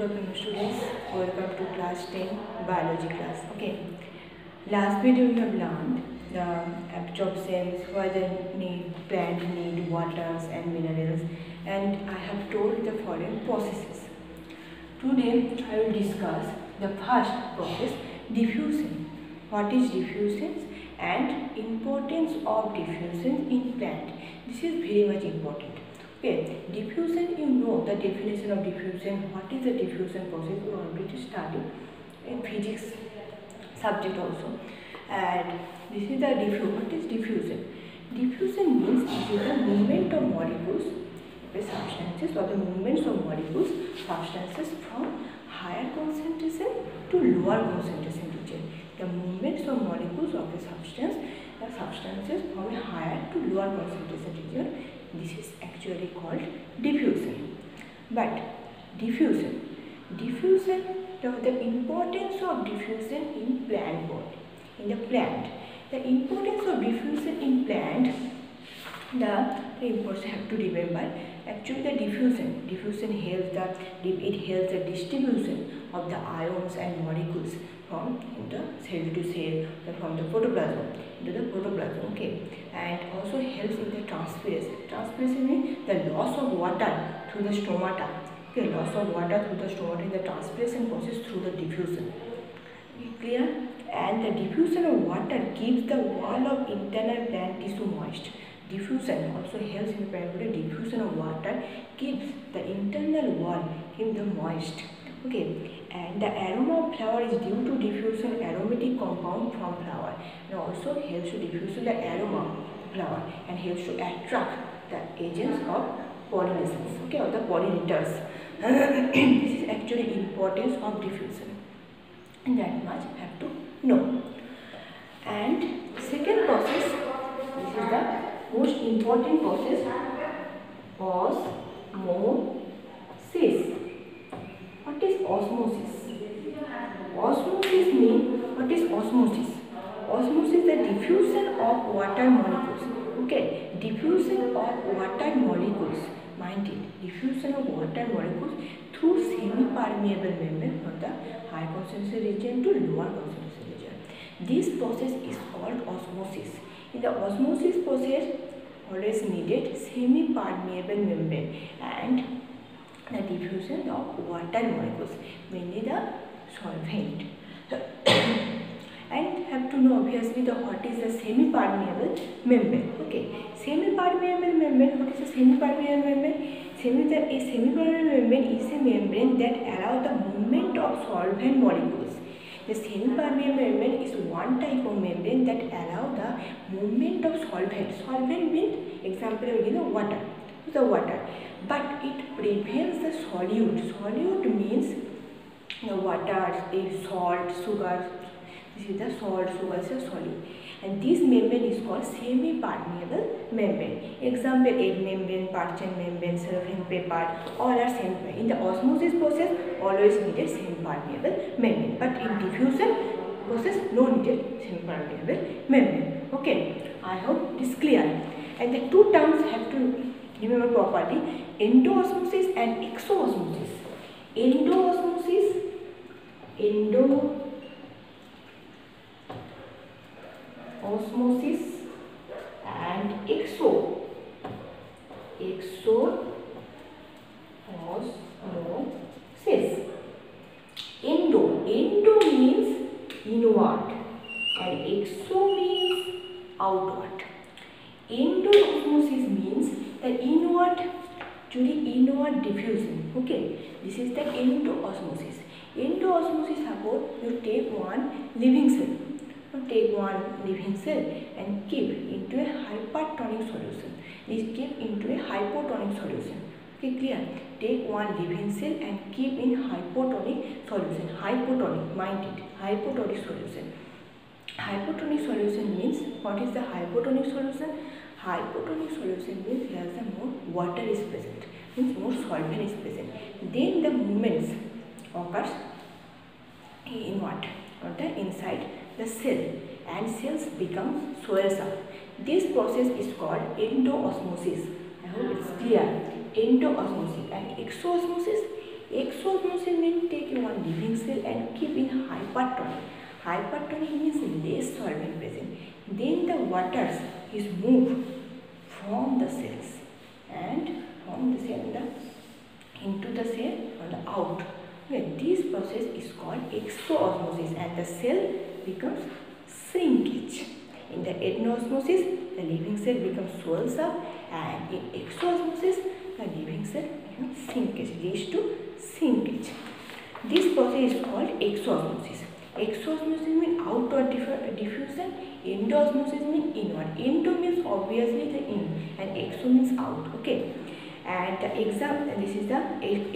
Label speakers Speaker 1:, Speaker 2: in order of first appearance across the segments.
Speaker 1: good afternoon students welcome to class 10 biology class okay. Last video we have learned the absorptions why the need plant need waters and minerals and i have told the following processes. Today i will discuss the first process diffusion. What is diffusion and importance of diffusion in plant? This is very much important. Okay, diffusion, know the definition of diffusion. What is the diffusion process? We already studied in physics subject also. And this is the diffusion. What is diffusion? Diffusion means it is the movement of molecules, substances or the movements of molecules, substances from higher concentration to lower concentration region. The movements of molecules of a substance, the substances from a higher to lower concentration region this is actually called diffusion. But diffusion diffusion the, the importance of diffusion in plant world in the plant. The importance of diffusion the, importance have to remember actually the diffusion diffusion helps the it helps the distribution of the ions and molecules from the cell to cell from the protoplasm into the protoplasm okay? And also helps in the transpiration. Transpiration means the loss of water through the stomata okay? Loss of water through the stomata in the transpiration process through the diffusion. Clear? And the diffusion of water keeps the wall of internal plant tissue moist diffusion also helps in the diffusion of water keeps the internal wall keep the moist. Okay and the aroma of flower is due to diffusion aromatic compound from flower and also helps to diffuse the aroma of flower and helps to attract the agents of pollination okay or the pollinators. This is actually importance of diffusion. And that much have to know. And second process this is the most important process osmosis. What is osmosis? Osmosis means what is osmosis? Osmosis is the diffusion of water molecules. Okay diffusion of water molecules. Mind it diffusion of water molecules through semi-permeable membrane from the high concentration region to lower concentration region this process is called osmosis in the osmosis process always needed semi-permeable membrane and the diffusion of water molecules, mainly the solvent. and have to know obviously the what is the semi-permeable membrane. Okay, semi-permeable membrane. What is a semi-permeable membrane? Semi the a semi-permeable membrane is a membrane that allows the movement of solvent molecules. The semi-permeable membrane is one type of membrane that allow the movement of solvent. Solvent means example you know water. The water but it prevents the solute. Solute means the water, salt, sugar. This is the salt, sugar, is a solute. And this membrane is called semi-permeable membrane. Example, egg membrane, parchment membrane, cellophane paper, all are same. In the osmosis process, always needed semi-permeable membrane. But in diffusion process, no needed semi-permeable membrane. Okay, I hope it is clear. And the two terms have to remember properly endoosmosis and exoosmosis endoosmosis endo endo means inward and exo means outward. Endoosmosis means the inward to the inward diffusion. Okay this is the endoosmosis endoosmosis suppose you take one living cell. You take one living cell and keep into a hypertonic solution. This keep into a hypotonic solution okay clear take one living cell and keep in hypotonic solution. Hypotonic mind it. Hypotonic solution. Hypotonic solution means what is the hypotonic solution? Hypotonic solution means here the more water is present means more solvent is present. Then the movements occurs in what? Or the inside the cell and cells become swells up this process is called endoosmosis. I hope it's clear endoosmosis and exoosmosis Exosmosis means taking one living cell and keep in hypertonic. Hypertonic means less solvent present. Then the waters is moved from the cells and from the cell the, into the cell or the out. Okay, this process is called exosmosis and the cell becomes shrinkage. In the endosmosis, the living cell becomes swells up and in exosmosis, the living cell becomes shrinkage, leads to shrinkage. This process is called exosmosis. Exosmosis means outward diffusion, endosmosis means inward. Endo means obviously the in and exo means out. Okay. And the exam, this is the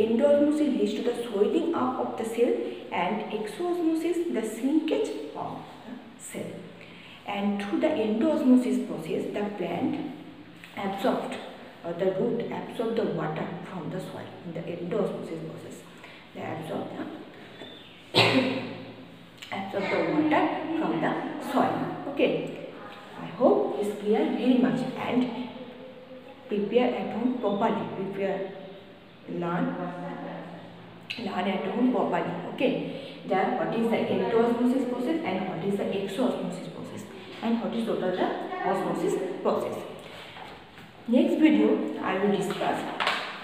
Speaker 1: endosmosis leads to the swelling up of the cell and exosmosis the sinkage of the cell and through the endosmosis process the plant absorbed or the root absorb the water from the soil in the endosmosis process. They absorb the absorb the water from the soil. Okay. I hope it's clear very much. And prepare at home properly. Prepare learn learn at home properly. Okay. Then what is the endosmosis process and what is the exosmosis process? And what is total the osmosis process. Next video I will discuss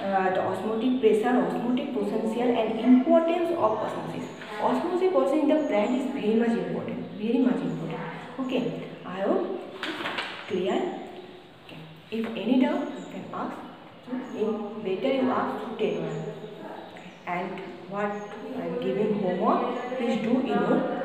Speaker 1: uh, the osmotic pressure, osmotic potential and importance of osmosis. Osmosis process in the plant is very much important, very much important. Okay, I hope clear. Okay. If any doubt you can ask. If better you ask to tell. And what I am giving homework, please do in your